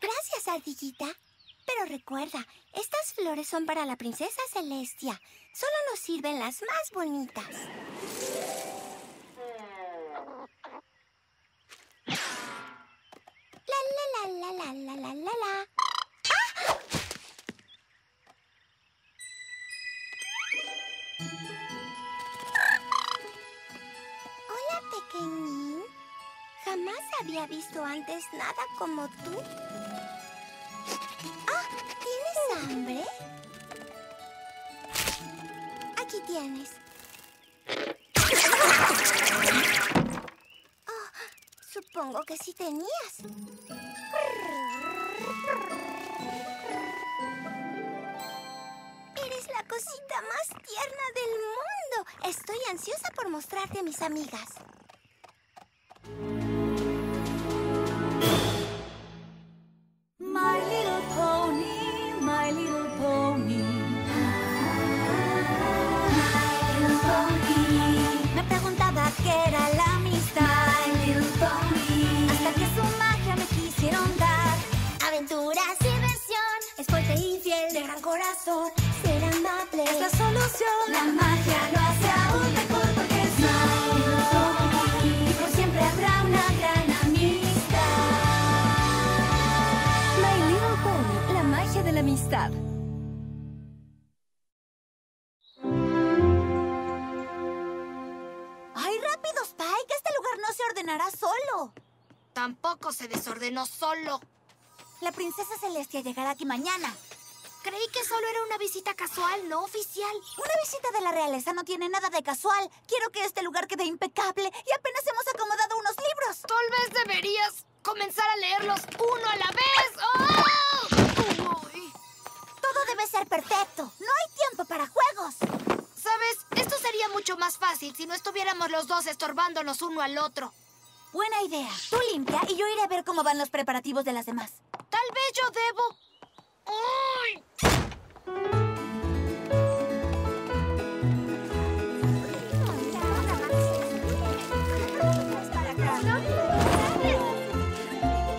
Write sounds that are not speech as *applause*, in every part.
Gracias, ardillita. Pero recuerda, estas flores son para la princesa Celestia. Solo nos sirven las más bonitas. La la la la la la la la la. Había visto antes nada como tú. Ah, ¿tienes hambre? Aquí tienes. Oh, supongo que sí tenías. Eres la cosita más tierna del mundo. Estoy ansiosa por mostrarte a mis amigas. Se desordenó solo. La princesa Celestia llegará aquí mañana. Creí que solo era una visita casual, no oficial. Una visita de la realeza no tiene nada de casual. Quiero que este lugar quede impecable y apenas hemos acomodado unos libros. Tal vez deberías comenzar a leerlos uno a la vez. ¡Oh! Uy. Todo debe ser perfecto. No hay tiempo para juegos. ¿Sabes? Esto sería mucho más fácil si no estuviéramos los dos estorbándonos uno al otro. Buena idea. Tú limpia y yo iré a ver cómo van los preparativos de las demás. Tal vez yo debo. ¡Uy!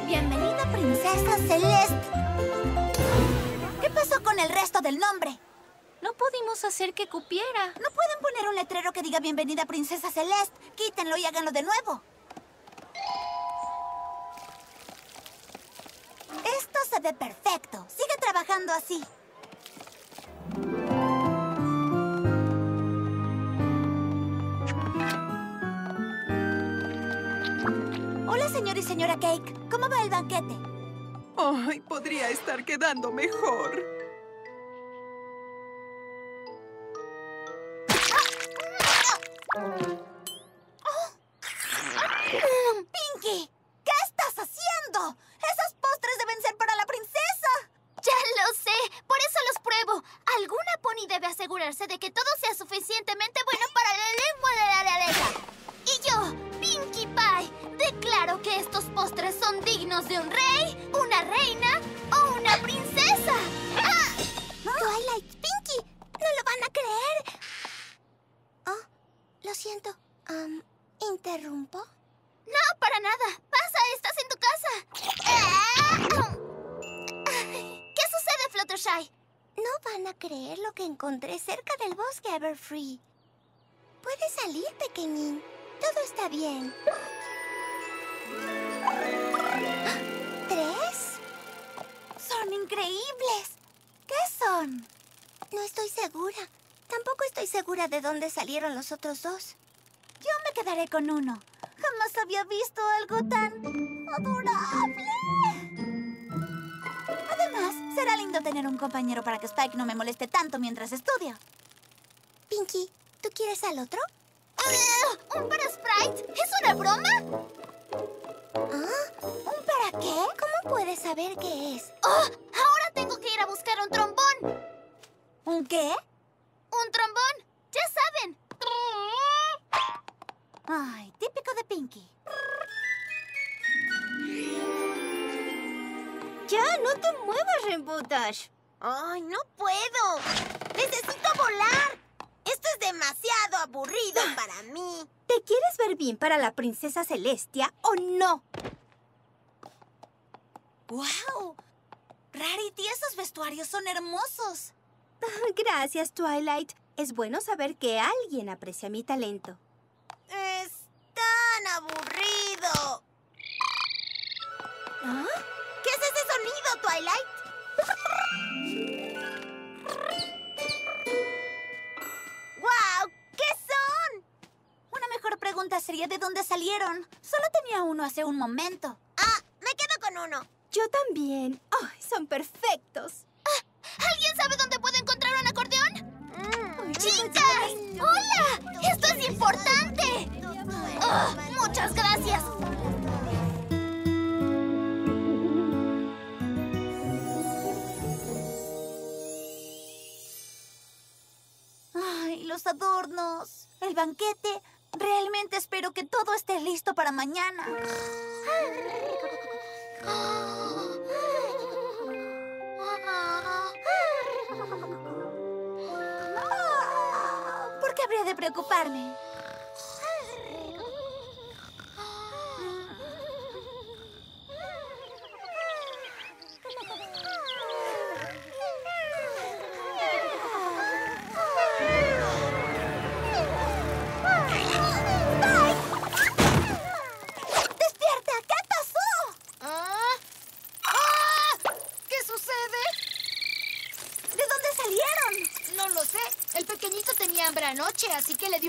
Bienvenida, princesa Celeste. ¿Qué pasó con el resto del nombre? No pudimos hacer que cupiera. ¿No pueden poner un letrero que diga Bienvenida, princesa Celeste? Quítenlo y háganlo de nuevo. Esto se ve perfecto. Sigue trabajando así. Hola, señor y señora Cake. ¿Cómo va el banquete? Ay, podría estar quedando mejor. Mm, debe asegurarse de que todo sea suficientemente bueno para la lengua de la realeza. Y yo, Pinkie Pie, declaro que estos postres son dignos de un rey, una reina o una princesa. ¡Ah! Twilight, Pinky, no lo van a creer. Oh, lo siento. Am, ¿Interrumpo? No, para nada. Van a creer lo que encontré cerca del bosque Everfree. Puedes salir, pequeñín. Todo está bien. ¿Tres? Son increíbles. ¿Qué son? No estoy segura. Tampoco estoy segura de dónde salieron los otros dos. Yo me quedaré con uno. Jamás había visto algo tan adorable. Será lindo tener un compañero para que Spike no me moleste tanto mientras estudio. Pinky, ¿tú quieres al otro? Ah, ¿Un para Sprite? ¿Es una broma? ¿Ah? ¿Un para qué? ¿Cómo puedes saber qué es? Oh, ahora tengo que ir a buscar un trombón. ¿Un qué? Un trombón. Ya saben. Ay, típico de Pinky. Ya, no te muevas, Rainbow Dash. ¡Ay, no puedo! ¡Necesito volar! Esto es demasiado aburrido para mí. ¿Te quieres ver bien para la princesa Celestia o no? ¡Wow! Rarity, esos vestuarios son hermosos. *laughs* Gracias, Twilight. Es bueno saber que alguien aprecia mi talento. Es tan aburrido. ¿Ah? ¿Qué es ese sonido, Twilight? ¡Guau! ¿Qué son? Una mejor pregunta sería de dónde salieron. Solo tenía uno hace un momento. Ah, me quedo con uno. Yo también. ¡Ay, son perfectos! ¿Alguien sabe dónde puedo encontrar un acordeón? Mm. ¡Chicas! ¡Hola! ¡Esto es importante! Ah, ¡Muchas gracias! El banquete. Realmente espero que todo esté listo para mañana. ¿Por qué habría de preocuparme?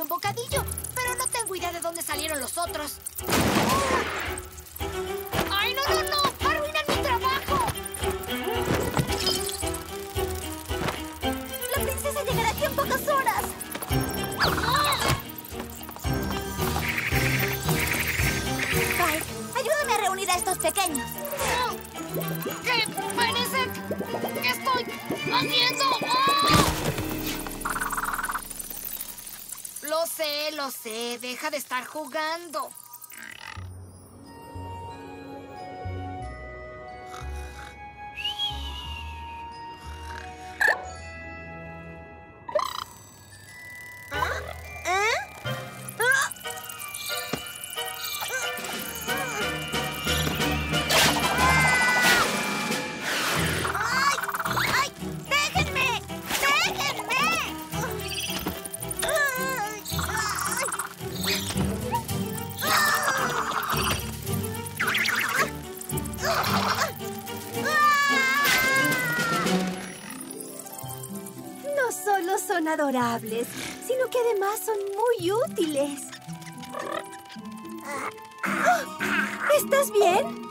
Un bocadillo. Pero no tengo idea de dónde salieron los otros. Deja de estar adorables, sino que además son muy útiles. ¿Estás bien?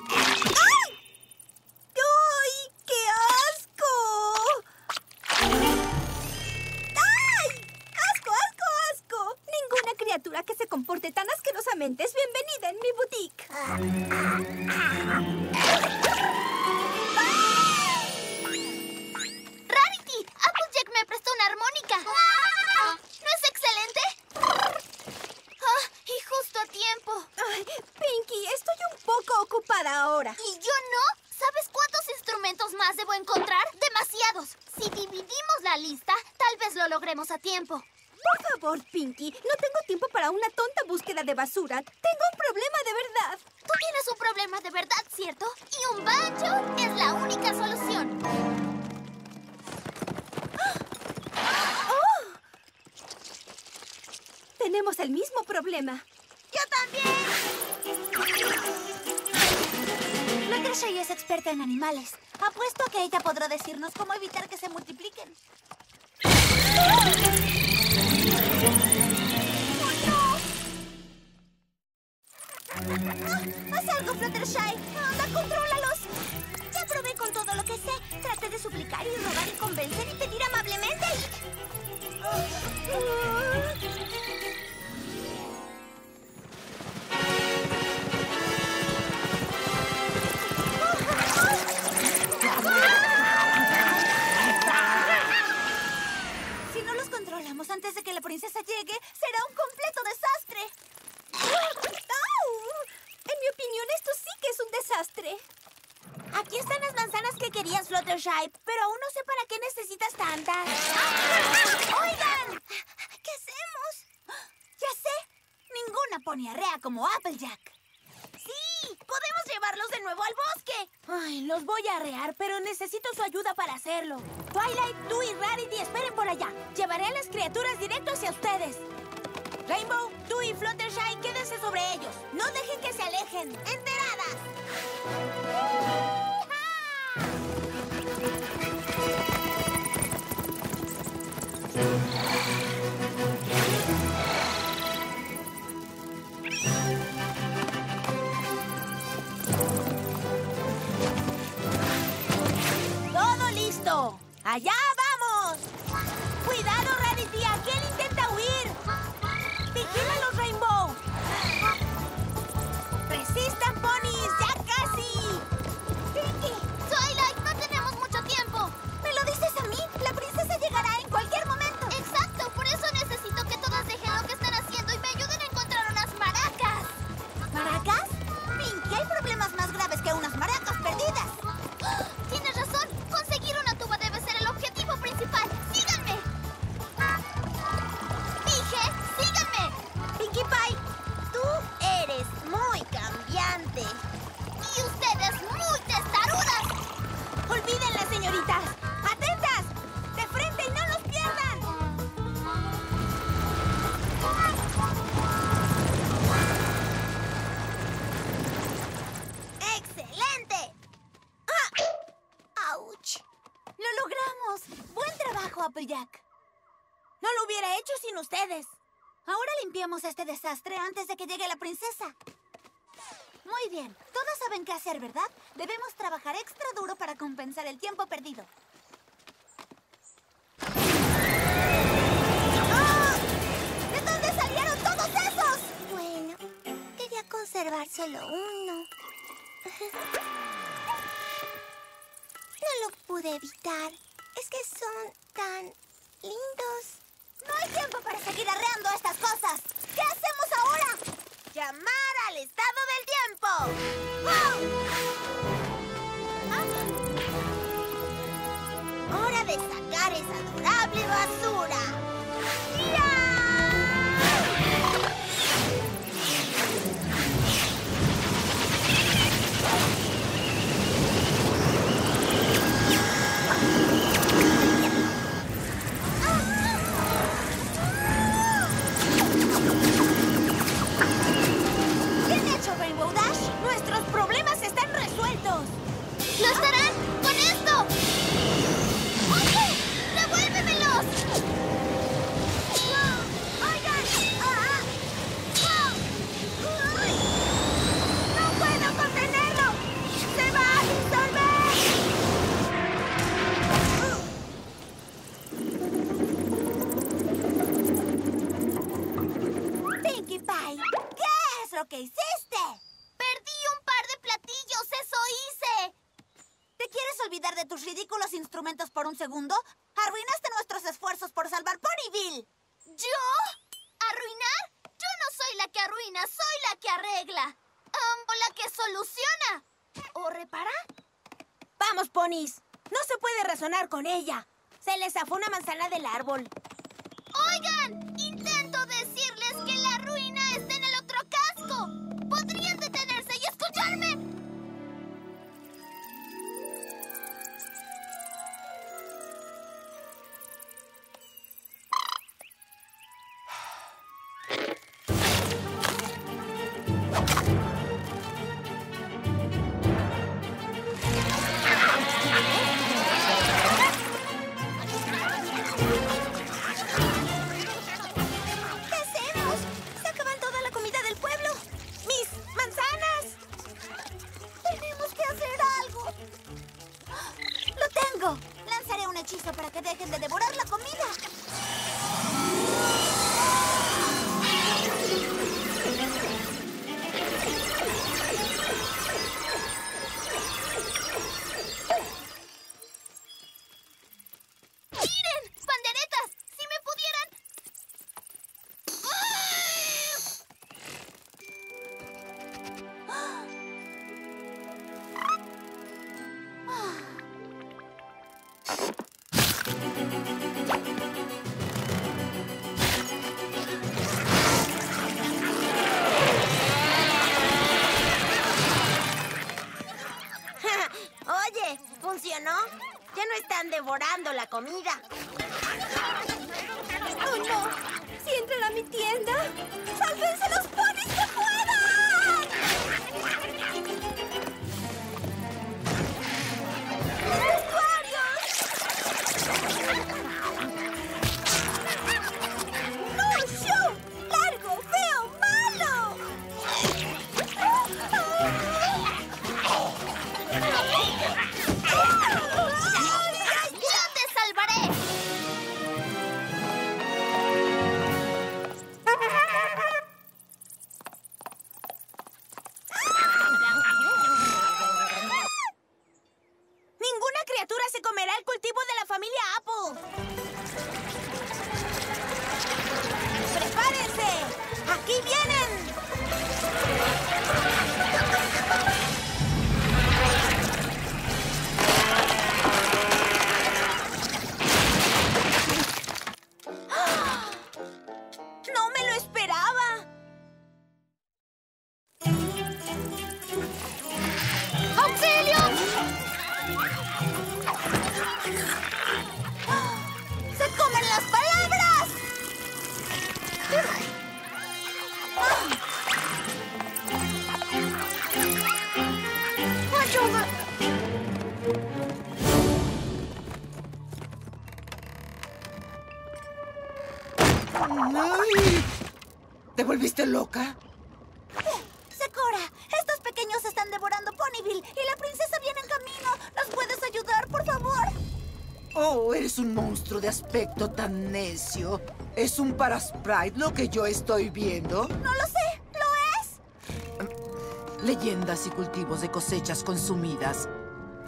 Fluttershy, pero aún no sé para qué necesitas tantas. ¡Oigan! ¿Qué hacemos? Ya sé. Ninguna pony arrea como Applejack. ¡Sí! ¡Podemos llevarlos de nuevo al bosque! Ay, los voy a arrear, pero necesito su ayuda para hacerlo. Twilight, tú y Rarity esperen por allá. Llevaré a las criaturas directo hacia ustedes. Rainbow, tú y Fluttershy quédense sobre ellos. No dejen que se alejen. ¡Enteradas! ¡Allá desastre antes de que llegue la princesa. Muy bien. Todos saben qué hacer, ¿verdad? Debemos trabajar extra duro para compensar el tiempo perdido. ¡Ah! ¿De dónde salieron todos esos? Bueno, quería conservar solo uno. No lo pude evitar. Es que son tan lindos. No hay tiempo para seguir arreando estas cosas. ¿Qué hacemos ahora? ¡Llamar al estado del tiempo! ¡Ah! ¡Hora de sacar esa adorable basura! ¡Ya! ¿Lo estarán con esto? ¡Oye! ¡Devuélvemelos! ¡Oigan! ¡Ah! ¡Ah! ¡Uy! ¡No puedo contenerlo! ¡Se va a disolver! Pinkie Pie, ¿qué es lo que hiciste? Perdí un par de platillos, eso hice. ¿Te quieres olvidar de tus ridículos instrumentos por un segundo? Arruinaste nuestros esfuerzos por salvar Ponyville. ¿Yo? ¿Arruinar? Yo no soy la que arruina, soy la que arregla. Am, o la que soluciona. ¿O repara? Vamos, ponis. No se puede razonar con ella. Se le zafó una manzana del árbol. Oigan, intento devorando la comida. Loca? Sakura, estos pequeños están devorando Ponyville y la princesa viene en camino. ¿Nos puedes ayudar, por favor? Oh, eres un monstruo de aspecto tan necio. ¿Es un parasprite lo que yo estoy viendo? No lo sé, ¿lo es? Leyendas y cultivos de cosechas consumidas.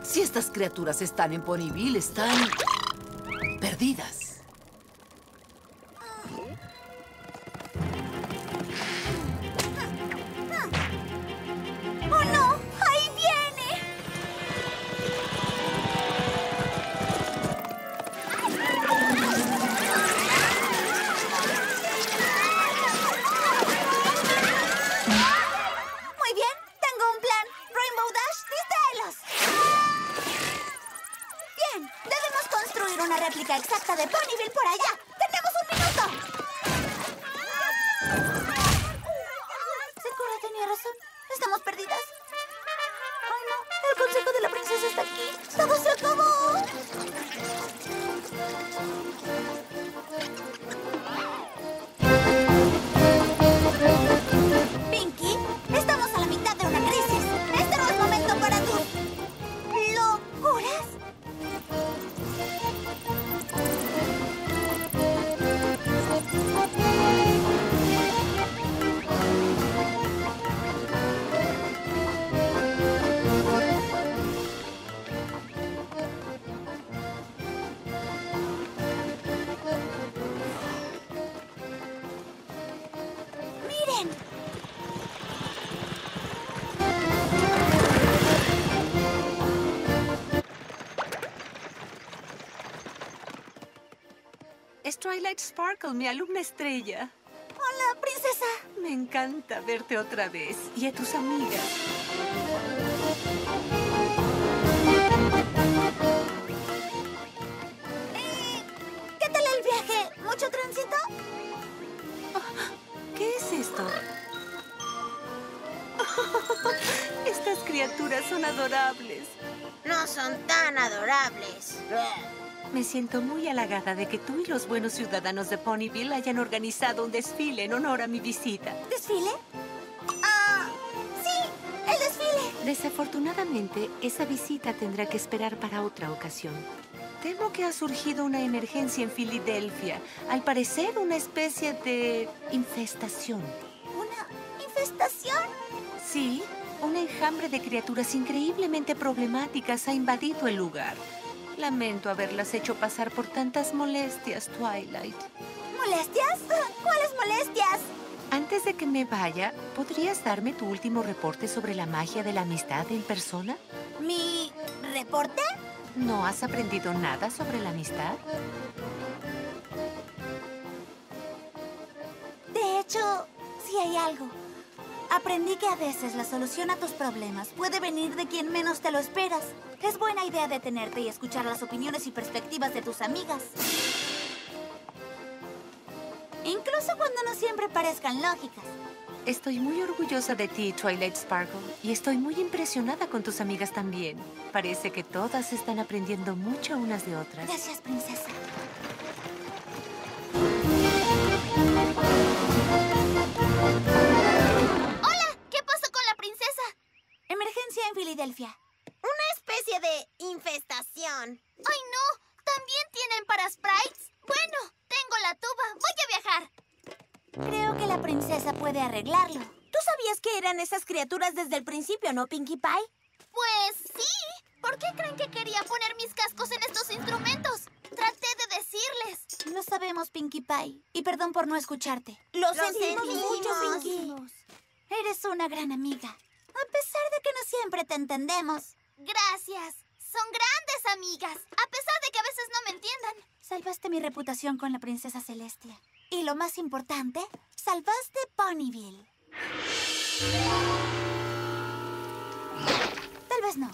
Si estas criaturas están en Ponyville, están... perdidas. Twilight Sparkle, mi alumna estrella. Hola, princesa. Me encanta verte otra vez y a tus amigas. Eh, ¿Qué tal el viaje? ¿Mucho tránsito? ¿Qué es esto? *laughs* Estas criaturas son adorables. No son tan adorables. Me siento muy halagada de que tú y los buenos ciudadanos de Ponyville hayan organizado un desfile en honor a mi visita. ¿Desfile? Ah, sí, el desfile. Desafortunadamente, esa visita tendrá que esperar para otra ocasión. Temo que ha surgido una emergencia en Filadelfia. Al parecer, una especie de infestación. ¿Una infestación? Sí, un enjambre de criaturas increíblemente problemáticas ha invadido el lugar. Lamento haberlas hecho pasar por tantas molestias, Twilight. ¿Molestias? ¿Cuáles molestias? Antes de que me vaya, ¿podrías darme tu último reporte sobre la magia de la amistad en persona? ¿Mi reporte? ¿No has aprendido nada sobre la amistad? De hecho, sí hay algo. Aprendí que a veces la solución a tus problemas puede venir de quien menos te lo esperas. Es buena idea detenerte y escuchar las opiniones y perspectivas de tus amigas. Incluso cuando no siempre parezcan lógicas. Estoy muy orgullosa de ti, Twilight Sparkle, y estoy muy impresionada con tus amigas también. Parece que todas están aprendiendo mucho unas de otras. Gracias, princesa. Emergencia en Filadelfia. Una especie de infestación. ¡Ay, no! ¿También tienen para sprites? Bueno, tengo la tuba. Voy a viajar. Creo que la princesa puede arreglarlo. ¿Tú sabías que eran esas criaturas desde el principio, no, Pinkie Pie? Pues sí. ¿Por qué creen que quería poner mis cascos en estos instrumentos? Traté de decirles. Lo sabemos, Pinkie Pie. Y perdón por no escucharte. Lo, sentimos mucho, mucho, Pinkie. Eres una gran amiga. A pesar de que no siempre te entendemos. Gracias. Son grandes amigas, a pesar de que a veces no me entiendan. Salvaste mi reputación con la princesa Celestia. Y lo más importante, salvaste Ponyville. Tal vez no.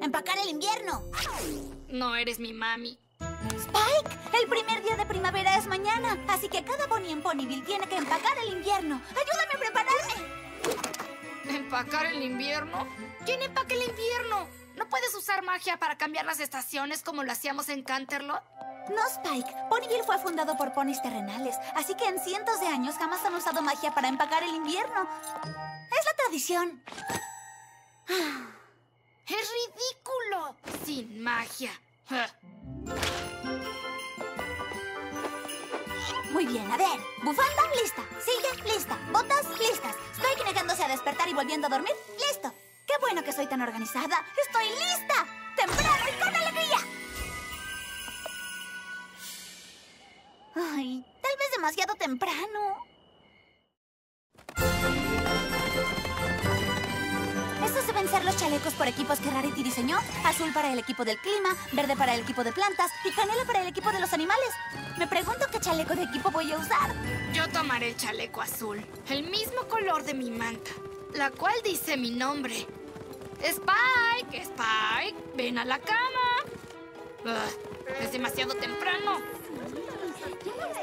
¡Empacar el invierno! No eres mi mami. ¡Spike! El primer día de primavera es mañana, así que cada Bonnie en Ponyville tiene que empacar el invierno. ¡Ayúdame a prepararme! ¿Empacar el invierno? ¿Quién empaca el invierno? ¿No puedes usar magia para cambiar las estaciones como lo hacíamos en Canterlot? No, Spike. Ponyville fue fundado por ponis terrenales, así que en cientos de años jamás han usado magia para empacar el invierno. Es la tradición. ¡Es ridículo! Sin magia. Muy bien, a ver. Bufanda, lista. Silla, lista. Botas, listas. Spike negándose a despertar y volviendo a dormir, listo. Qué bueno que soy tan organizada. ¡Estoy lista! ¡Temprano y con alegría! Ay, tal vez demasiado temprano. Estos deben ser los chalecos por equipos que Rarity diseñó. Azul para el equipo del clima, verde para el equipo de plantas y canela para el equipo de los animales. Me pregunto qué chaleco de equipo voy a usar. Yo tomaré el chaleco azul, el mismo color de mi manta, la cual dice mi nombre. Spike, Spike, ven a la cama. Es demasiado temprano.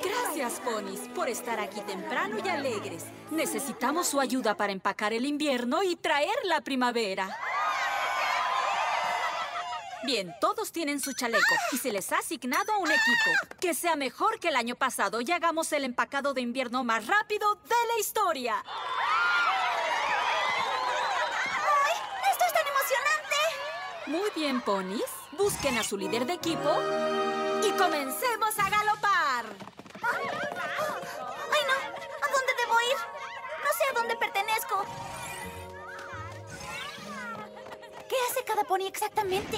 Gracias, ponis, por estar aquí temprano y alegres. Necesitamos su ayuda para empacar el invierno y traer la primavera. Bien, todos tienen su chaleco y se les ha asignado a un equipo. Que sea mejor que el año pasado y hagamos el empacado de invierno más rápido de la historia. ¡Esto es tan emocionante! Muy bien, ponis. Busquen a su líder de equipo y comencemos a galopar. ¡Ay, no! ¿A dónde debo ir? No sé a dónde pertenezco. ¿Qué hace cada pony exactamente?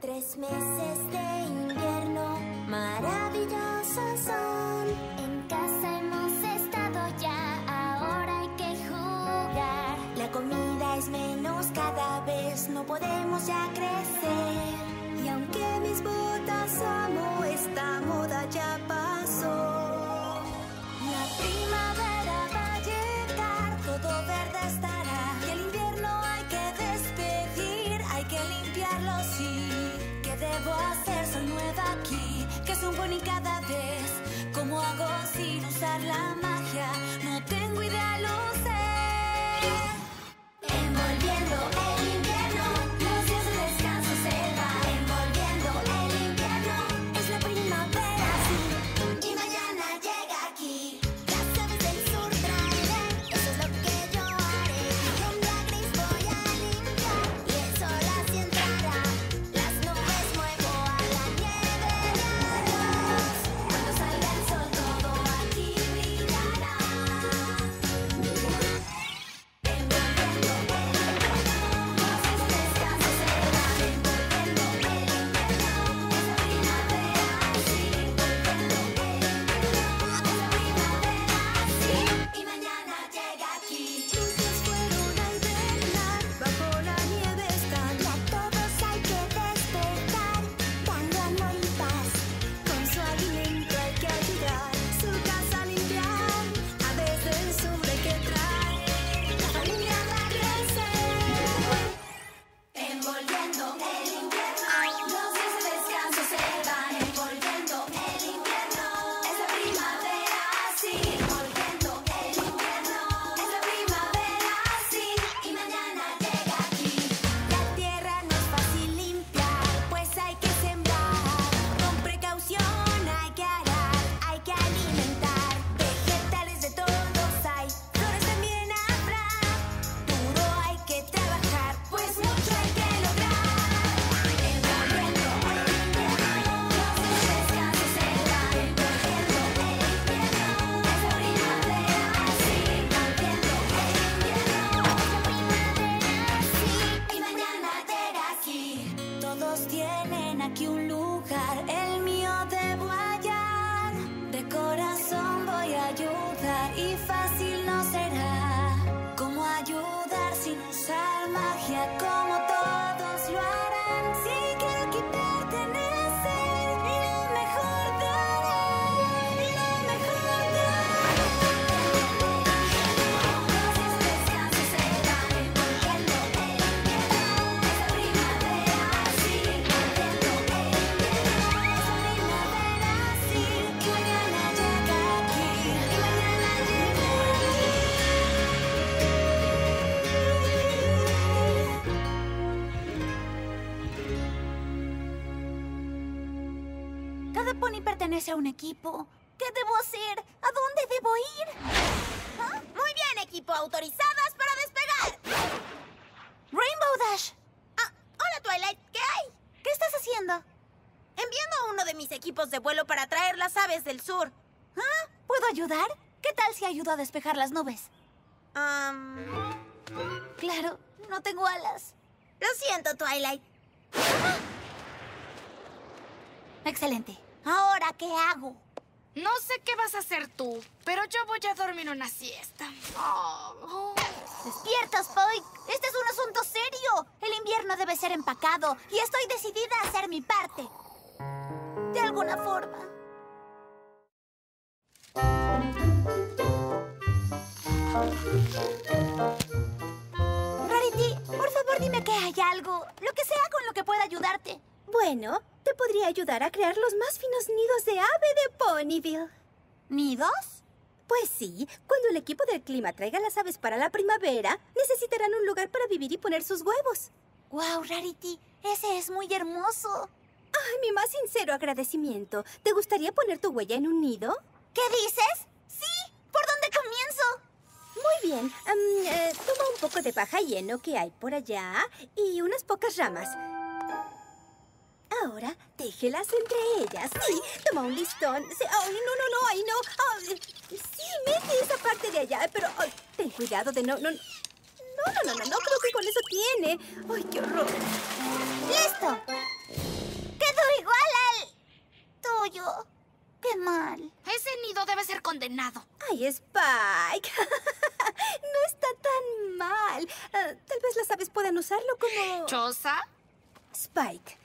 Tres meses de invierno maravillosos son. En casa hemos estado ya, ahora hay que jugar. La comida es menos cada vez, no podemos ya crecer. Y aunque mis botas amo, esta moda ya pasó. Que pertenece a un equipo. ¿Qué debo hacer? ¿A dónde debo ir? ¿Ah? Muy bien, equipo. Autorizadas para despegar. Rainbow Dash, Ah, hola, Twilight. ¿Qué hay? ¿qué estás haciendo? Enviando a uno de mis equipos de vuelo para traer las aves del sur. ¿Ah? ¿Puedo ayudar? ¿Qué tal si ayudo a despejar las nubes? Tú, pero yo voy a dormir una siesta. Oh. ¡Despierta, Spike! Este es un asunto serio. El invierno debe ser empacado y estoy decidida a hacer mi parte. De alguna forma. Rarity, por favor dime que hay algo, lo que sea con lo que pueda ayudarte. Bueno, te podría ayudar a crear los más finos nidos de ave de Ponyville. ¿Nidos? Pues sí, cuando el equipo del clima traiga las aves para la primavera, necesitarán un lugar para vivir y poner sus huevos. Wow, Rarity, ese es muy hermoso. Ay, mi más sincero agradecimiento. ¿Te gustaría poner tu huella en un nido? ¿Qué dices? Sí, ¿por dónde comienzo? Muy bien. Eh, toma un poco de paja y heno que hay por allá y unas pocas ramas. Ahora, téjelas entre ellas. Sí, toma un listón. Sí, ay, no, no, no, ay, no. Ay, sí, mete esa parte de allá, pero ay, ten cuidado de no, no... No, no, no, no, no creo que con eso tiene. Ay, qué horror. ¡Listo! Quedó igual al tuyo. Qué mal. Ese nido debe ser condenado. Ay, Spike. *laughs* no está tan mal. Ah, tal vez las aves puedan usarlo como... ¿Choza? Spike,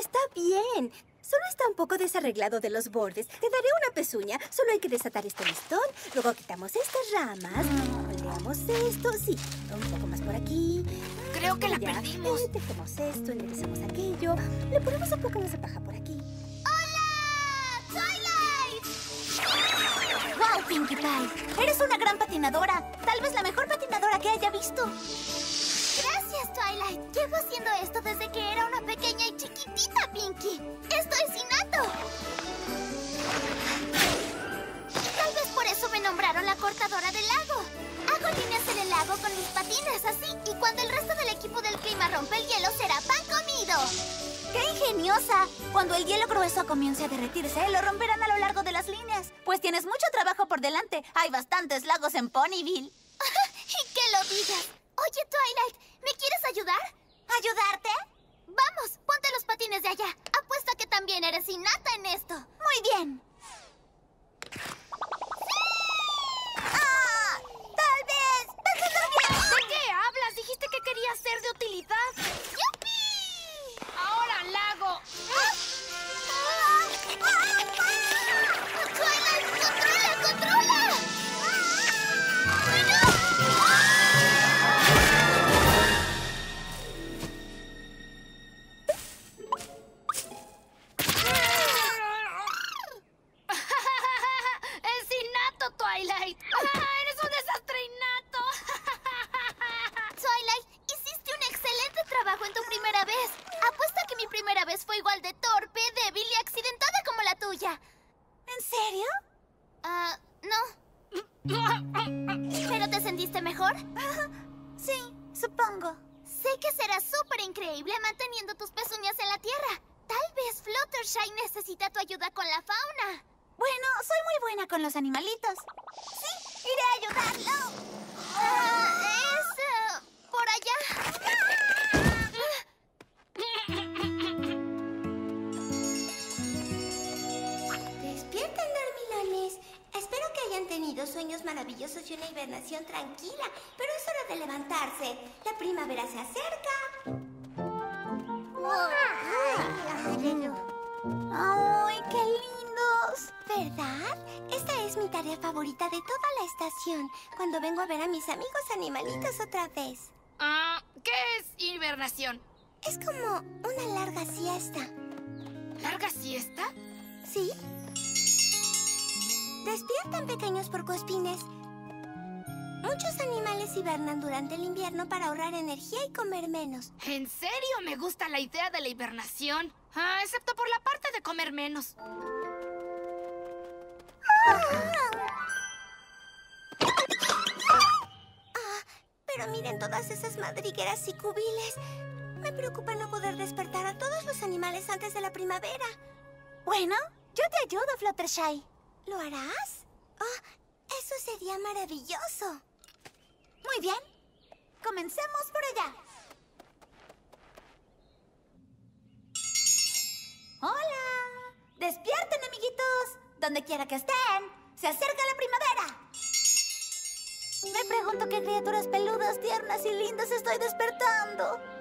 está bien. Solo está un poco desarreglado de los bordes. Te daré una pezuña. Solo hay que desatar este listón. Luego quitamos estas ramas. Moldeamos esto. Sí, un poco más por aquí. Creo que la Ya. perdimos. Eh, Tejemos esto, enderezamos aquello. Le ponemos un poco más de paja por aquí. ¡Wow, Pinkie Pie! Eres una gran patinadora. Tal vez la mejor patinadora que haya visto. Gracias, Twilight. Llevo haciendo esto desde que era una pequeña y chiquitita, Pinky. Esto es innato. Tal vez por eso me nombraron la cortadora del lago. Hago líneas en el lago con mis patines así, y cuando el resto del equipo del clima rompe el hielo, será pan comido. ¡Qué ingeniosa! Cuando el hielo grueso comience a derretirse, lo romperán a lo largo de las líneas. Pues tienes mucho trabajo por delante. Hay bastantes lagos en Ponyville. *laughs* y que lo digas. Oye, Twilight, ¿me quieres ayudar? ¿Ayudarte? Vamos, ponte los patines de allá. Apuesto a que también eres innata en esto. Muy bien. ¡Ah! ¡Tal vez! ¿De qué hablas? Dijiste que querías ser de utilidad. ¡Yupi! Ahora, lago. ¡Twilight, amigos animalitos otra vez. Ah, ¿Qué es hibernación? Es como una larga siesta. ¿Larga siesta? ¿Sí? Despiertan pequeños porcoespines. Muchos animales hibernan durante el invierno para ahorrar energía y comer menos. ¿En serio me gusta la idea de la hibernación? Ah, excepto por la parte de comer menos. Ah, pero miren todas esas madrigueras y cubiles. Me preocupa no poder despertar a todos los animales antes de la primavera. Bueno, yo te ayudo, Fluttershy. ¿Lo harás? Oh, eso sería maravilloso. Muy bien. Comencemos por allá. ¡Hola! ¡Despierten, amiguitos! Donde quiera que estén. ¡Se acerca la primavera! Me pregunto qué criaturas peludas, tiernas y lindas estoy despertando.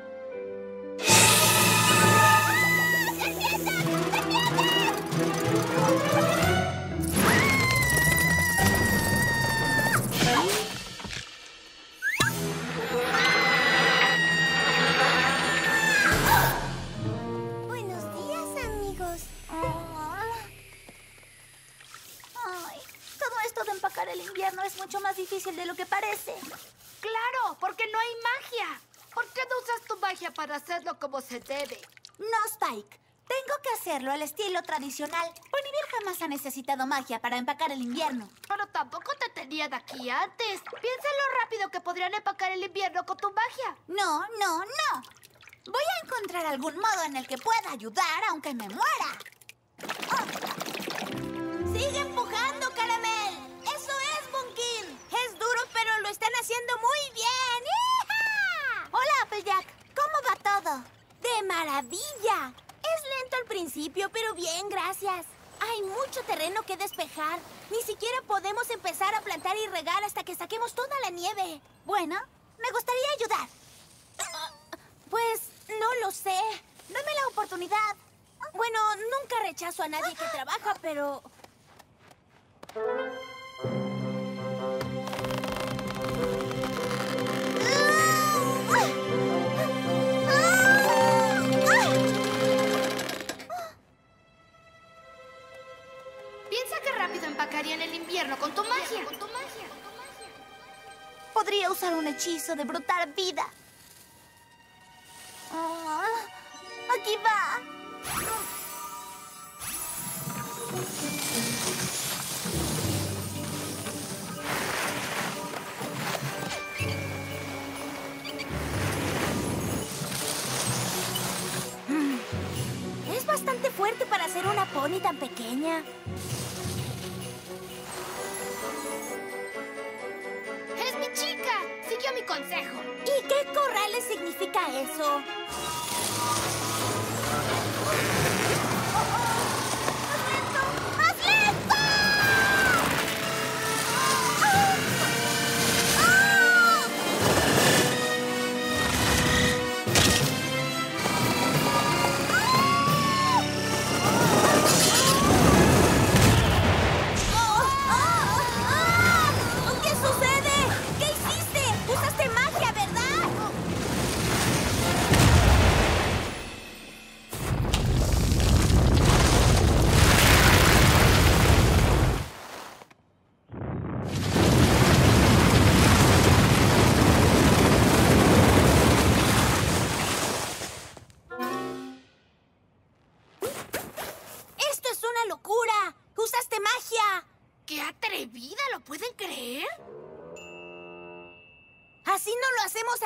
Más difícil de lo que parece. Claro, porque no hay magia. ¿Por qué no usas tu magia para hacerlo como se debe? No, Spike. Tengo que hacerlo al estilo tradicional. Bonnie jamás ha necesitado magia para empacar el invierno. Pero tampoco te tenían aquí antes. Piensa en lo rápido que podrían empacar el invierno con tu magia. No, no, no. Voy a encontrar algún modo en el que pueda ayudar aunque me muera. Ah. ¡Sigue empujando, Caramel! Maravilla! Es lento al principio, pero bien, gracias. Hay mucho terreno que despejar. Ni siquiera podemos empezar a plantar y regar hasta que saquemos toda la nieve. Bueno, me gustaría ayudar. Pues no lo sé. Dame la oportunidad. Bueno, nunca rechazo a nadie que trabaja, pero... Podría usar un hechizo de brotar vida. Ah, aquí va. Es bastante fuerte para ser una pony tan pequeña. Mi consejo. ¿Y qué corrales significa eso?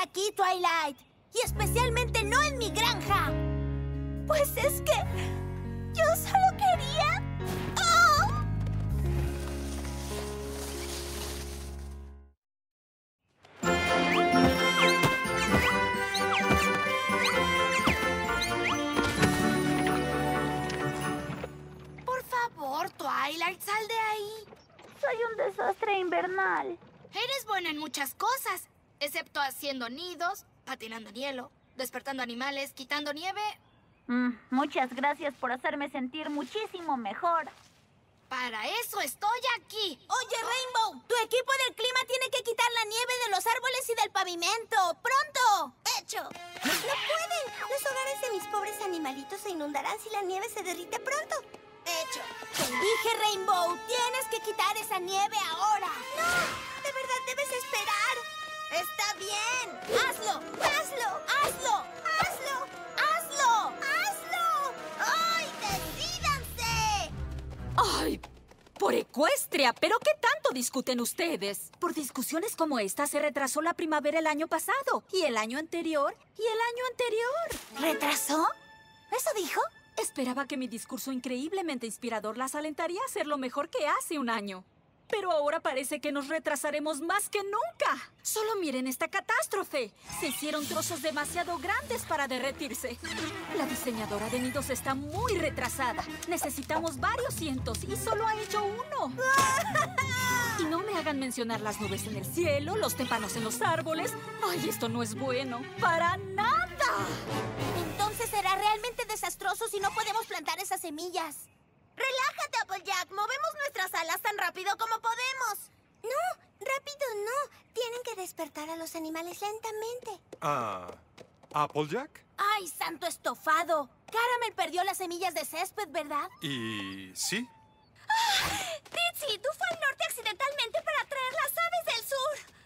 Aquí, Twilight. Y especialmente no en mi granja. Pues es que yo solo quería... ¡Oh! Por favor, Twilight, sal de ahí. Soy un desastre invernal. Eres buena en muchas cosas, excepto haciendo nidos, patinando en hielo, despertando animales, quitando nieve. Mm, muchas gracias por hacerme sentir muchísimo mejor. Para eso estoy aquí. Oye, Rainbow, tu equipo del clima tiene que quitar la nieve de los árboles y del pavimento. ¡Pronto! ¡Hecho! ¡No pueden! Los hogares de mis pobres animalitos se inundarán si la nieve se derrite pronto. ¡Hecho! Te dije, Rainbow, tienes que quitar esa nieve ahora. ¡No! ¡De verdad debes esperar! ¡Está bien! ¡Hazlo! ¡Hazlo! ¡Hazlo! ¡Hazlo! ¡Hazlo! ¡Hazlo! ¡Ay, decídanse! ¡Ay! Por ecuestria, pero ¿qué tanto discuten ustedes? Por discusiones como esta se retrasó la primavera el año pasado, y el año anterior, y el año anterior. ¿Retrasó? ¿Eso dijo? Esperaba que mi discurso increíblemente inspirador las alentaría a hacer lo mejor que hace un año. Pero ahora parece que nos retrasaremos más que nunca. Solo miren esta catástrofe. Se hicieron trozos demasiado grandes para derretirse. La diseñadora de nidos está muy retrasada. Necesitamos varios cientos y solo ha hecho uno. Y no me hagan mencionar las nubes en el cielo, los témpanos en los árboles. Ay, esto no es bueno. ¡Para nada! Entonces será realmente desastroso si no podemos plantar esas semillas. Relájate, Applejack. Movemos nuestras alas tan rápido como podemos. No, rápido no. Tienen que despertar a los animales lentamente. Ah, ¿Applejack? ¡Ay, santo estofado! Caramel perdió las semillas de césped, ¿verdad? Y sí, Ditsy, tú fue al norte accidentalmente para traer las aves del sur.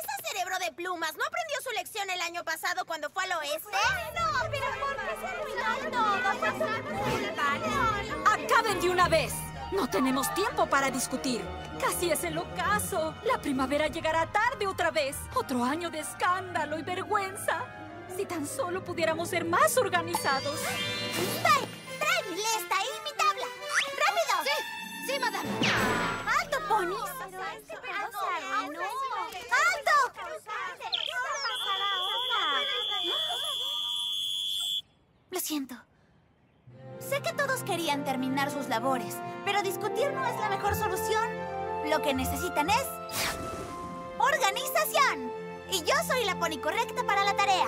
Ese cerebro de plumas no aprendió su lección el año pasado cuando fue al oeste. No, pero ¿por qué se arruinó todo? ¡Acaben de una vez! No tenemos tiempo para discutir. Casi es el ocaso. La primavera llegará tarde otra vez. Otro año de escándalo y vergüenza. Si tan solo pudiéramos ser más organizados. Spike, tráeme esta y mi tabla. ¡Rápido! Sí, sí, madame. ¡Alto, Pony! ¡Alto! Lo siento. Sé que todos querían terminar sus labores, pero discutir no es la mejor solución. Lo que necesitan es... ¡Organización! Y yo soy la pony correcta para la tarea.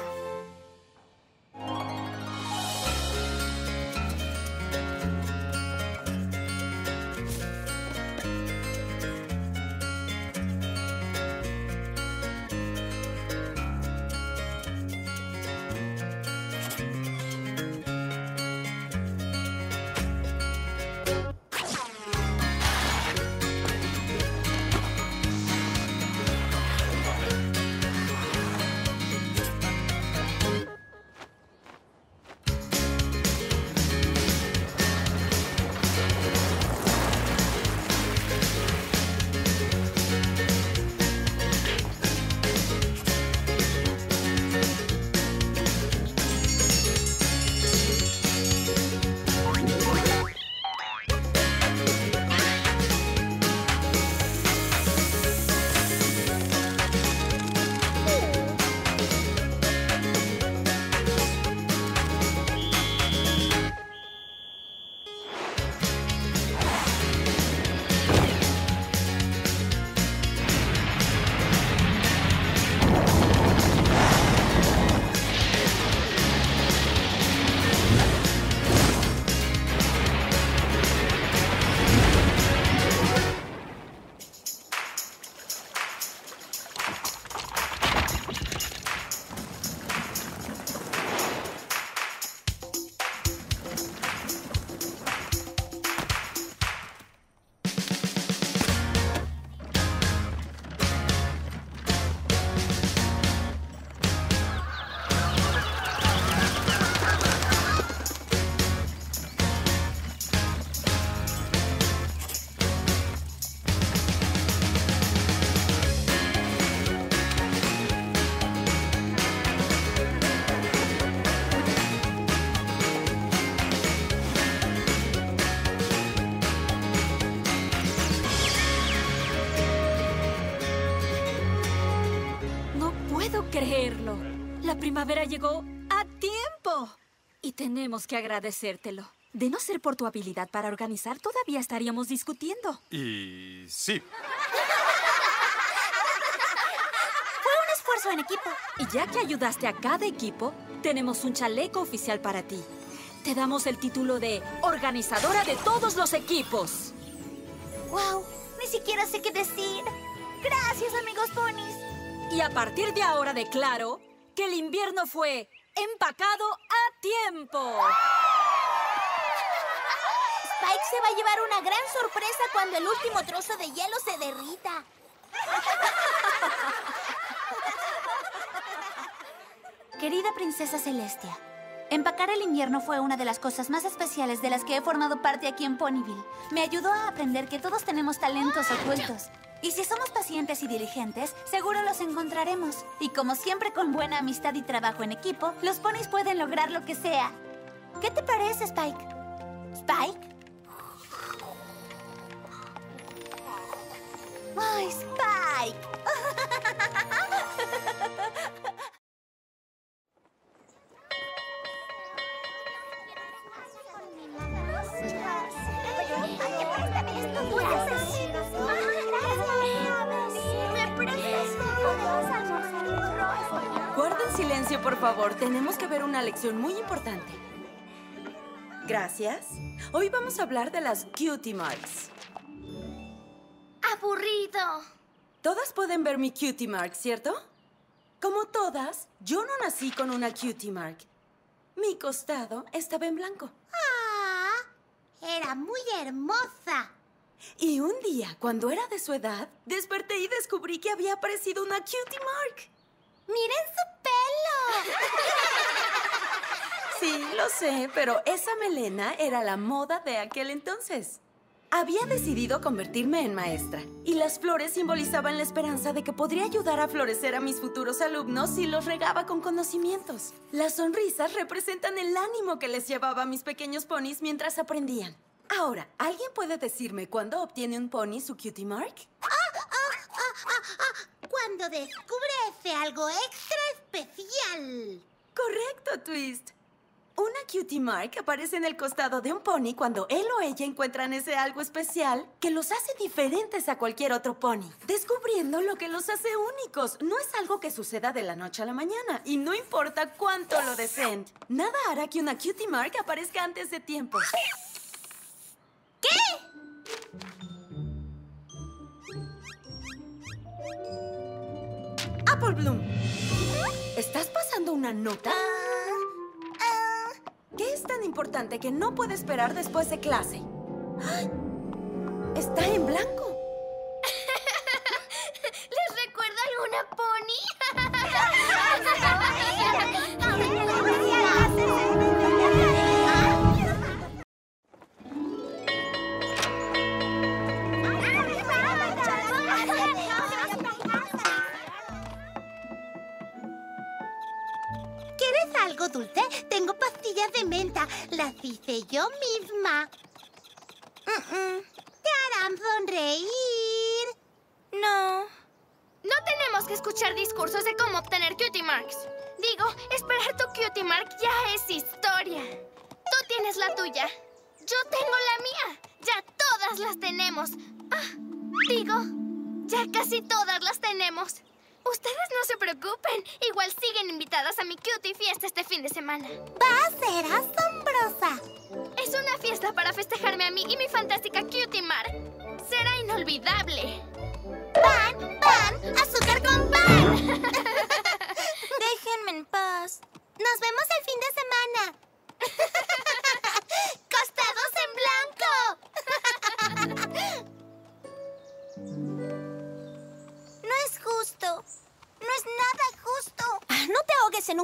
Primavera llegó a tiempo. Y tenemos que agradecértelo. De no ser por tu habilidad para organizar, todavía estaríamos discutiendo. y sí. eso en equipo. Y ya que ayudaste a cada equipo, tenemos un chaleco oficial para ti. Te damos el título de organizadora de todos los equipos. ¡Wow! Ni siquiera sé qué decir. Gracias, amigos ponis. Y a partir de ahora declaro que el invierno fue empacado a tiempo. Spike se va a llevar una gran sorpresa cuando el último trozo de hielo se derrita. Querida princesa Celestia, empacar el invierno fue una de las cosas más especiales de las que he formado parte aquí en Ponyville. Me ayudó a aprender que todos tenemos talentos ocultos. Y si somos pacientes y diligentes, seguro los encontraremos. Y como siempre con buena amistad y trabajo en equipo, los ponis pueden lograr lo que sea. ¿Qué te parece, Spike? ¿Spike? ¡Ay, Spike! *laughs* por favor. Tenemos que ver una lección muy importante. Gracias. Hoy vamos a hablar de las cutie marks. ¡Aburrido! Todas pueden ver mi cutie mark, ¿cierto? Como todas, yo no nací con una cutie mark. Mi costado estaba en blanco. ¡Ah! Era muy hermosa. Y un día, cuando era de su edad, desperté y descubrí que había aparecido una cutie mark. ¡Miren su pelo! *laughs* Sí, lo sé, pero esa melena era la moda de aquel entonces. Había decidido convertirme en maestra, y las flores simbolizaban la esperanza de que podría ayudar a florecer a mis futuros alumnos si los regaba con conocimientos. Las sonrisas representan el ánimo que les llevaba a mis pequeños ponis mientras aprendían. Ahora, ¿alguien puede decirme cuándo obtiene un pony su cutie mark? Cuando descubre algo extra especial. Correcto, Twist. Una cutie mark aparece en el costado de un pony cuando él o ella encuentran ese algo especial que los hace diferentes a cualquier otro pony, descubriendo lo que los hace únicos. No es algo que suceda de la noche a la mañana y no importa cuánto lo deseen. Nada hará que una cutie mark aparezca antes de tiempo. ¿Qué? Apple Bloom. ¿Estás pasando una nota? ¿Qué es tan importante que no puede esperar después de clase? ¡Ay! Está en blanco.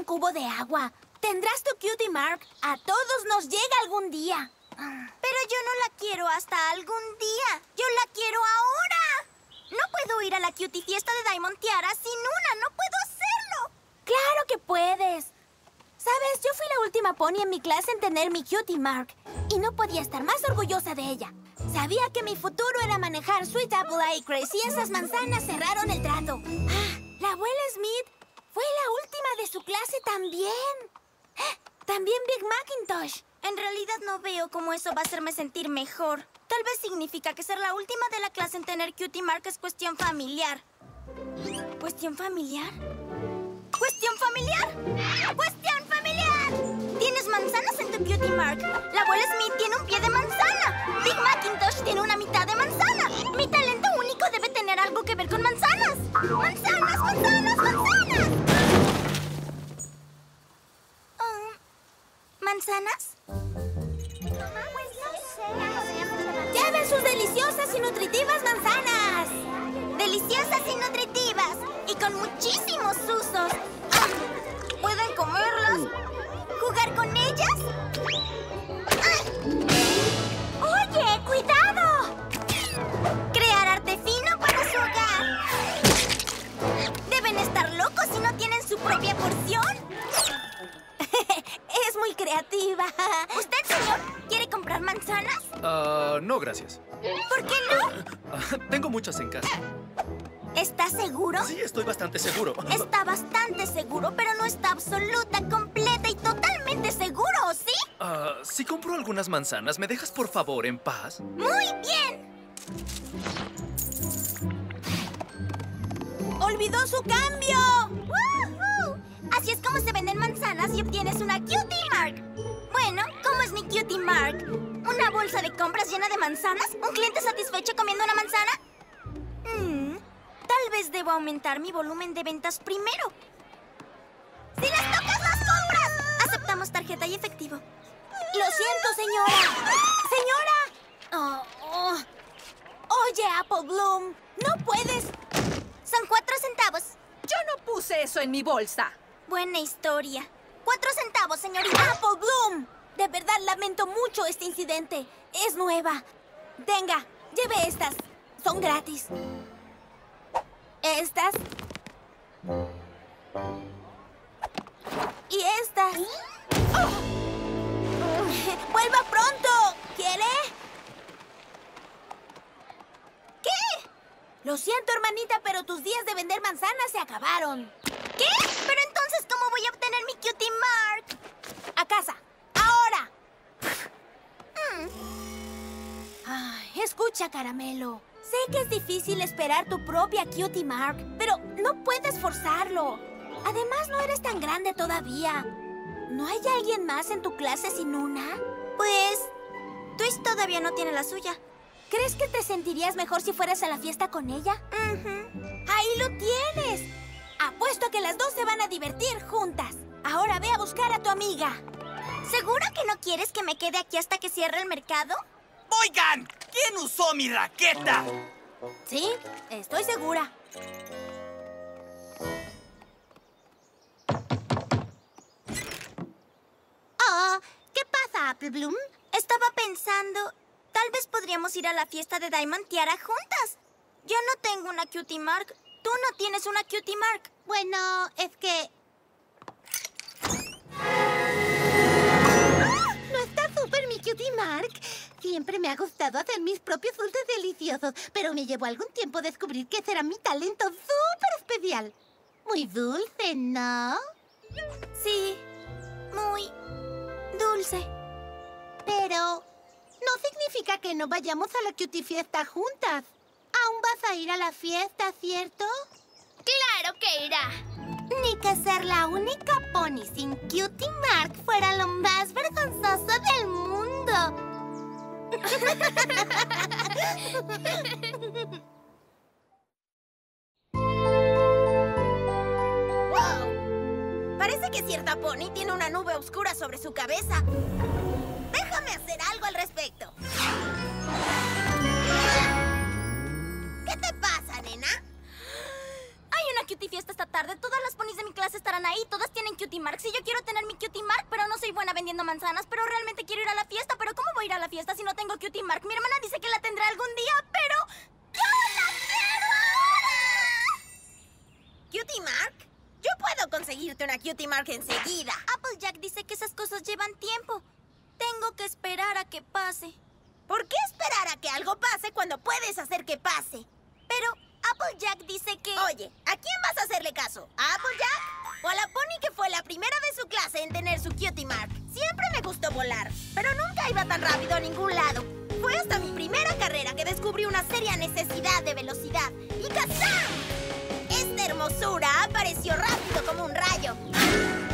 Un cubo de agua. Tendrás tu cutie mark. A todos nos llega algún día. Pero yo no la quiero hasta algún día. Yo la quiero ahora. No puedo ir a la cutie fiesta de Diamond Tiara sin una. No puedo hacerlo. ¡Claro que puedes! Sabes, yo fui la última pony en mi clase en tener mi cutie mark. Y no podía estar más orgullosa de ella. Sabía que mi futuro era manejar Sweet Apple Acres y esas manzanas cerraron el trato. Ah, la abuela Smith fue la última de su clase también. También Big Macintosh. En realidad no veo cómo eso va a hacerme sentir mejor. Tal vez significa que ser la última de la clase en tener cutie mark es cuestión familiar. ¿Cuestión familiar? familiar! ¡Cuestión familiar! Tienes manzanas en tu cutie mark. La abuela Smith tiene un pie de manzana. Big Macintosh tiene una mitad de manzana. Mi talento único debe tener algo que ver con manzanas. ¡Manzanas, manzanas, manzanas! Um, ¿Manzanas? ¡Lleven sus deliciosas y nutritivas manzanas! Deliciosas y nutritivas. Y con muchísimos usos. Ah, ¿Pueden comerlas? ¿Jugar con ellas? ¡Ay! ¡Oye, cuidado! Crear arte fino para su hogar. Deben estar locos si no tienen su propia porción. Muy creativa. *laughs* ¿Usted, señor, quiere comprar manzanas? Ah, no, gracias. ¿Por qué no? *laughs* Ah, Tengo muchas en casa. ¿Está seguro? Sí, estoy bastante seguro. *laughs* Está bastante seguro, pero no está absoluta, completa y totalmente seguro, ¿sí? Ah, si compro algunas manzanas, ¿me dejas por favor en paz? Muy bien. ¡Olvidó su cambio! ¡Woohoo! Así es como se venden manzanas y obtienes una cutie mark. Bueno, ¿cómo es mi cutie mark? ¿Una bolsa de compras llena de manzanas? ¿Un cliente satisfecho comiendo una manzana? Mm, tal vez debo aumentar mi volumen de ventas primero. ¡Si las tocas, las compras! Aceptamos tarjeta y efectivo. Lo siento, señora. ¡Señora! Oh, oh. Oye, Apple Bloom, no puedes. Son cuatro centavos. Yo no puse eso en mi bolsa. Buena historia. Cuatro centavos, señorita. Apple Bloom, de verdad lamento mucho este incidente. Es nueva. Venga, lleve estas. Son gratis. Estas. Y estas. ¡Oh! ¡Vuelva pronto! ¿Quiere? ¿Qué? Lo siento, hermanita, pero tus días de vender manzanas se acabaron. ¿Qué? Entonces, ¿cómo voy a obtener mi cutie mark? A casa. Ahora. Mm. Ay, escucha, caramelo. Sé que es difícil esperar tu propia cutie mark, pero no puedes forzarlo. Además, no eres tan grande todavía. ¿No hay alguien más en tu clase sin una? Pues, Twist todavía no tiene la suya. ¿Crees que te sentirías mejor si fueras a la fiesta con ella? ¡Ahí lo tienes! Apuesto a que las dos se van a divertir juntas. Ahora ve a buscar a tu amiga. ¿Segura que no quieres que me quede aquí hasta que cierre el mercado? Oigan, ¿quién usó mi raqueta? Sí, estoy segura. Oh, ¿qué pasa, Apple Bloom? Estaba pensando, tal vez podríamos ir a la fiesta de Diamond Tiara juntas. Yo no tengo una cutie mark. Tú no tienes una cutie mark. Bueno, es que... ¿No está súper mi cutie mark? Siempre me ha gustado hacer mis propios dulces deliciosos, pero me llevó algún tiempo descubrir que ese era mi talento súper especial. Muy dulce, ¿no? Sí, muy dulce. Pero no significa que no vayamos a la cutie fiesta juntas. Aún vas a ir a la fiesta, ¿cierto? ¡Claro que irá! Ni que ser la única pony sin cutie mark fuera lo más vergonzoso del mundo. ¡Wow! Parece que cierta pony tiene una nube oscura sobre su cabeza. Déjame hacer algo al respecto. ¿Qué te pasa, nena? Hay una cutie fiesta esta tarde. Todas las ponis de mi clase estarán ahí. Todas tienen cutie marks. Y yo quiero tener mi cutie mark, pero no soy buena vendiendo manzanas. Pero realmente quiero ir a la fiesta. Pero ¿cómo voy a ir a la fiesta si no tengo cutie mark? Mi hermana dice que la tendrá algún día, pero... ¡Yo la quiero ahora! ¿Cutie Mark? Yo puedo conseguirte una Cutie Mark enseguida. Applejack dice que esas cosas llevan tiempo. Tengo que esperar a que pase. ¿Por qué esperar a que algo pase cuando puedes hacer que pase? Pero Applejack dice que... Oye, ¿a quién vas a hacerle caso? ¿A Applejack? ¿O a la pony que fue la primera de su clase en tener su cutie mark? Siempre me gustó volar, pero nunca iba tan rápido a ningún lado. Fue hasta mi primera carrera que descubrí una seria necesidad de velocidad. ¡Y ¡Kazam! Esta hermosura apareció rápido como un rayo. de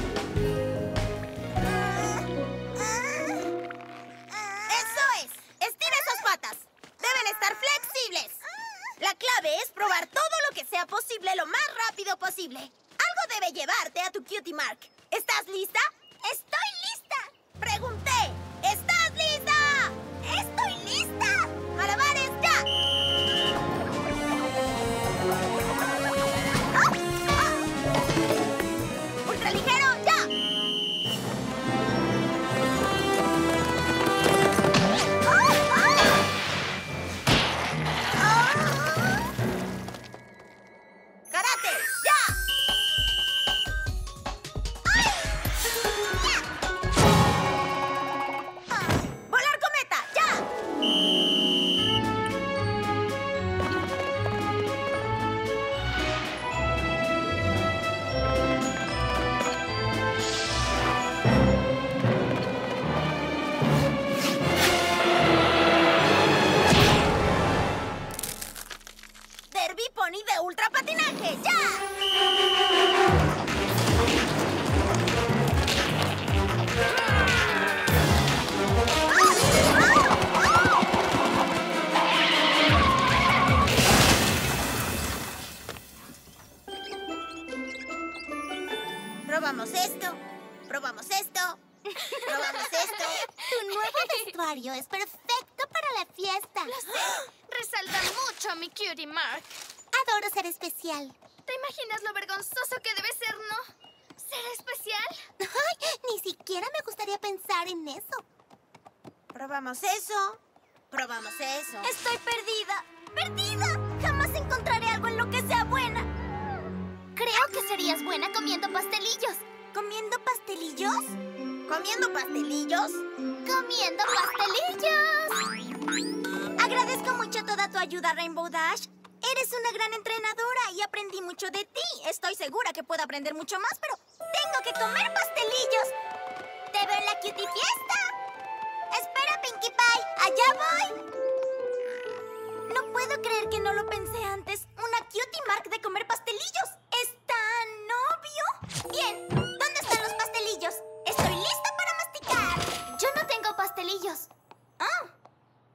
¡Comiendo pastelillos! Agradezco mucho toda tu ayuda, Rainbow Dash. Eres una gran entrenadora y aprendí mucho de ti. Estoy segura que puedo aprender mucho más, pero tengo que comer pastelillos. Te veo en la cutie fiesta. Espera, Pinkie Pie. Allá voy. No puedo creer que no lo pensé antes. Una cutie mark de comer pastelillos. ¿Es tan obvio? Bien, pastelillos. Ah,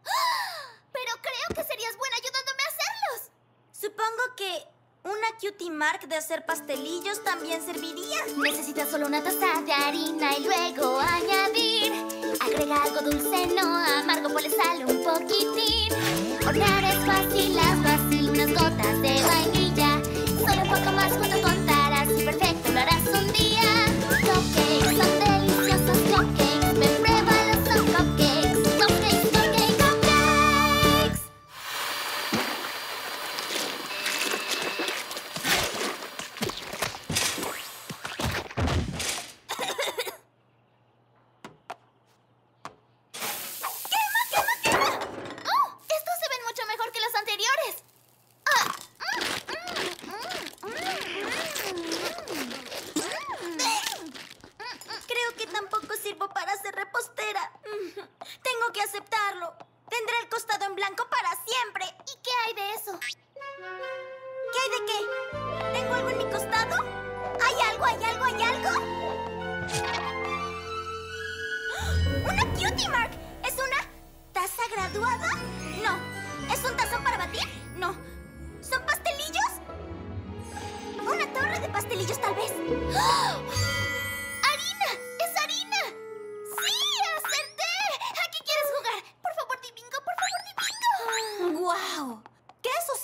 *gasps* Pero creo que serías buena ayudándome a hacerlos. supongo que una cutie mark de hacer pastelillos también serviría. Necesitas solo una taza de harina y luego añadir. Agrega algo dulce, no amargo, ponle sal un poquitín. Hornear es fácil, haz fácil unas gotas de vainilla. Solo un poco más junto contarás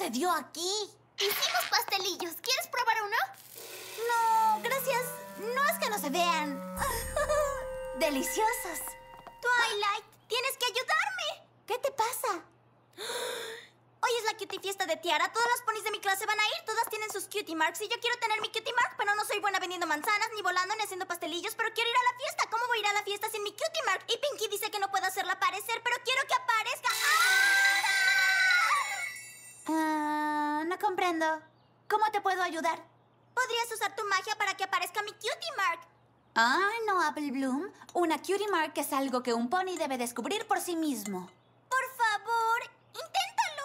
sucedió aquí? Hicimos pastelillos. ¿Quieres probar uno? No, gracias. No es que no se vean. *laughs* Deliciosos. Twilight, tienes que ayudarme. ¿Qué te pasa? *gasps* Hoy es la cutie fiesta de Tiara. Todas las ponis de mi clase van a ir. Todas tienen sus cutie marks. Y yo quiero tener mi cutie mark, pero no soy buena vendiendo manzanas, ni volando, ni haciendo pastelillos. Pero quiero ir a la fiesta. ¿Cómo voy a ir a la fiesta sin mi cutie mark? Y Pinky dice que no puedo hacerla aparecer, pero quiero que aparezca. Ah, no comprendo. ¿Cómo te puedo ayudar? Podrías usar tu magia para que aparezca mi cutie mark. Ah, no, Apple Bloom. Una cutie mark es algo que un pony debe descubrir por sí mismo. Por favor, inténtalo.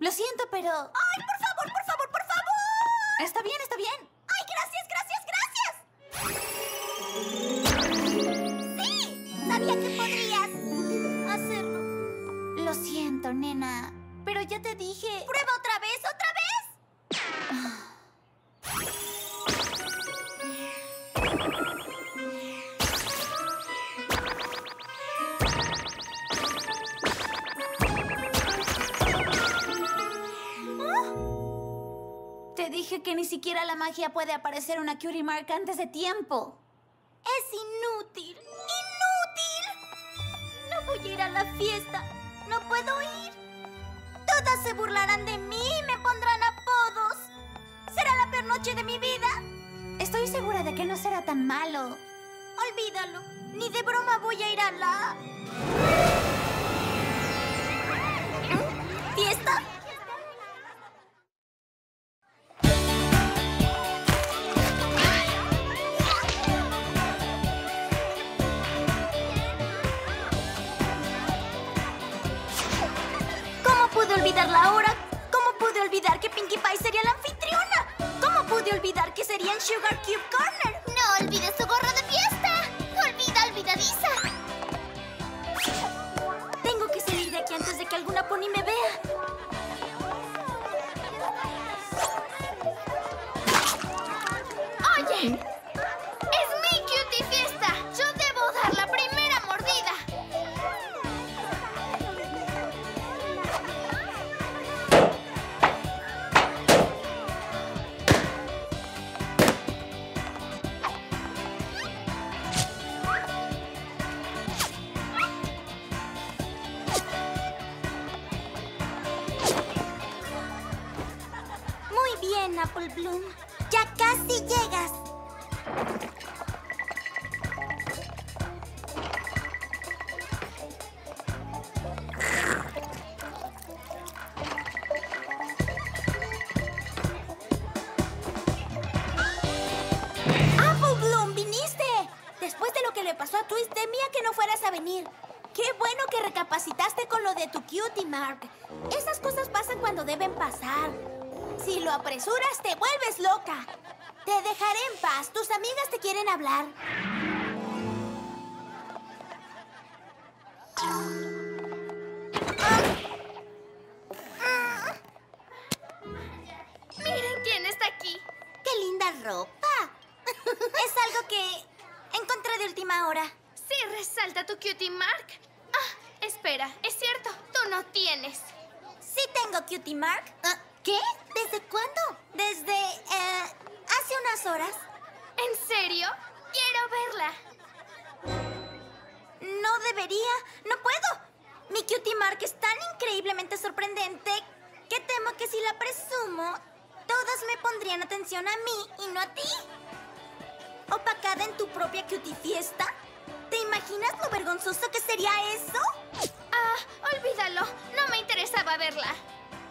Lo siento, pero... ¡Ay, por favor, por favor, por favor! Está bien, está bien. ¡Ay, gracias, gracias, gracias! ¡Sí! Sabía que podrías hacerlo. Lo siento, nena. Pero ya te dije... ¡Prueba otra vez, otra vez! Te dije que ni siquiera la magia puede aparecer una Cutie Mark antes de tiempo. Es inútil. ¡Inútil! No voy a ir a la fiesta. No puedo ir. Todas se burlarán de mí y me pondrán apodos. Será la peor noche de mi vida. Estoy segura de que no será tan malo. Olvídalo. Ni de broma voy a ir a la... olvidar la hora? ¿Cómo pude olvidar que Pinkie Pie sería la anfitriona? ¿Cómo pude olvidar que sería en Sugar Cube Corner? Venir. Qué bueno que recapacitaste con lo de tu cutie, Mark. Esas cosas pasan cuando deben pasar. Si lo apresuras, te vuelves loca. Te dejaré en paz. Tus amigas te quieren hablar. Miren quién está aquí. ¡Qué linda ropa! *laughs* es algo que encontré de última hora. Sí, resalta tu cutie mark. Ah, espera, es cierto, tú no tienes. Sí tengo cutie mark. Ah, ¿Qué? ¿Desde cuándo? Desde eh, hace unas horas. ¿En serio? Quiero verla. No debería. No puedo. Mi cutie mark es tan increíblemente sorprendente que temo que si la presumo, todas me pondrían atención a mí y no a ti. ¿Opacada en tu propia cutie fiesta? ¿Te imaginas lo vergonzoso que sería eso? Ah, olvídalo. No me interesaba verla.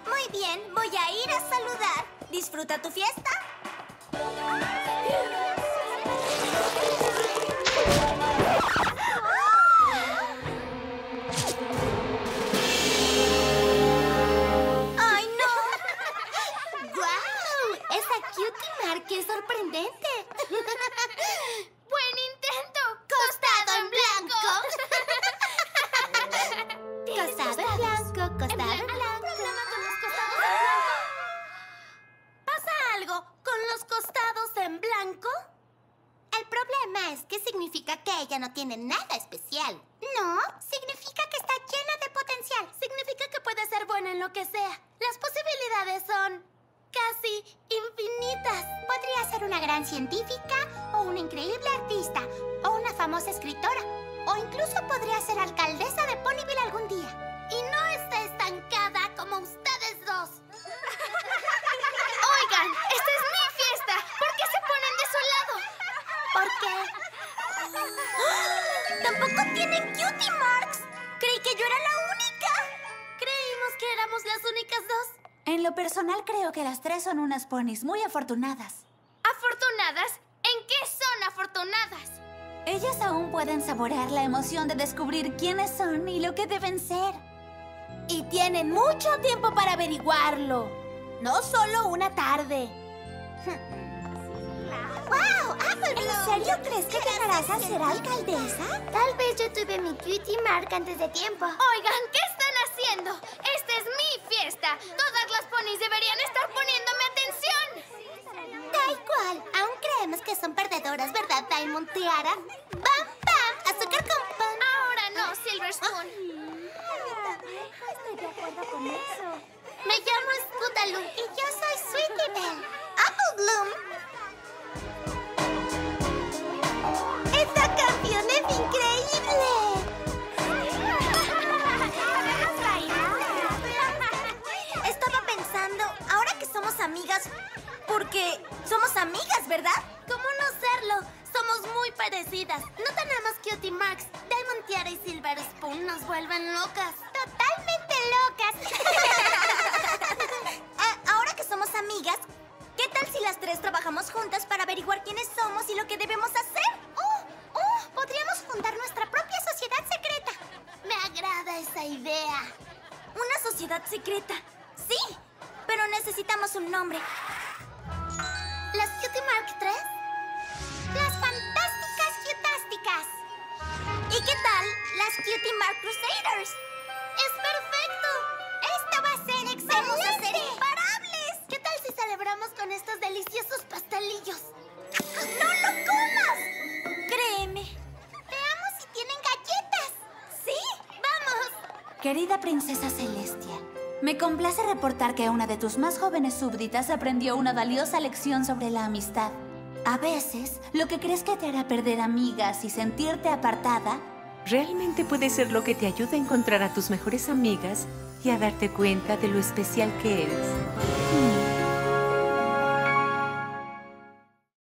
Muy bien, voy a ir a saludar. ¿Disfruta tu fiesta? ¡Ay, no! ¡Guau! Esa cutie mark es sorprendente. Es que significa que ella no tiene nada especial. No, significa que está llena de potencial. Significa que puede ser buena en lo que sea. Las posibilidades son casi infinitas. Podría ser una gran científica, o una increíble artista, o una famosa escritora, o incluso podría ser alcaldesa de Ponyville algún día. Y no está estancada como ustedes dos. *laughs* Oigan, esta es ¿Por qué? *gasps* ¡Tampoco tienen cutie marks! Creí que yo era la única. Creímos que éramos las únicas dos. En lo personal creo que las tres son unas ponis muy afortunadas. ¿Afortunadas? ¿En qué son afortunadas? Ellas aún pueden saborear la emoción de descubrir quiénes son y lo que deben ser. Y tienen mucho tiempo para averiguarlo. No solo una tarde. *laughs* ¡Wow! ¡Apple ¿En serio crees que llegarás a ser alcaldesa? Tal vez yo tuve mi cutie mark antes de tiempo. Oigan, ¿qué están haciendo? Esta es mi fiesta. Todas las ponis deberían estar poniéndome atención. Da igual, aún creemos que son perdedoras, ¿verdad, Diamond Tiara. ¡Bam, bam! ¡Azúcar con pan! Ahora no, Silver Spoon. Estoy de acuerdo con eso. Me llamo Scootaloo y yo soy Sweetie Belle. Apple Bloom. Amigas, porque somos amigas, ¿verdad? ¿Cómo no serlo? Somos muy parecidas. No tenemos Cutie Marks. Diamond Tiara y Silver Spoon nos vuelven locas. Totalmente locas. Ah, *laughs* ahora que somos amigas, ¿qué tal si las tres trabajamos juntas para averiguar quiénes somos y lo que debemos hacer? ¡Oh! ¡Oh! Podríamos fundar nuestra propia sociedad secreta. Me agrada esa idea. ¿Una sociedad secreta? Sí, pero necesitamos un nombre. ¿Las Cutie Mark 3? Las fantásticas Cutásticas. ¿Y qué tal las Cutie Mark Crusaders? ¡Es perfecto! ¡Esto va a ser excelente! ¡Vamos a ser imparables! ¿Qué tal si celebramos con estos deliciosos pastelillos? ¡No lo comas! Créeme. Veamos si tienen galletas. ¿Sí? ¡Vamos! Querida princesa Celestia, me complace reportar que una de tus más jóvenes súbditas aprendió una valiosa lección sobre la amistad. A veces, lo que crees que te hará perder amigas y sentirte apartada, Realmente puede ser lo que te ayuda a encontrar a tus mejores amigas y a darte cuenta de lo especial que eres. mm,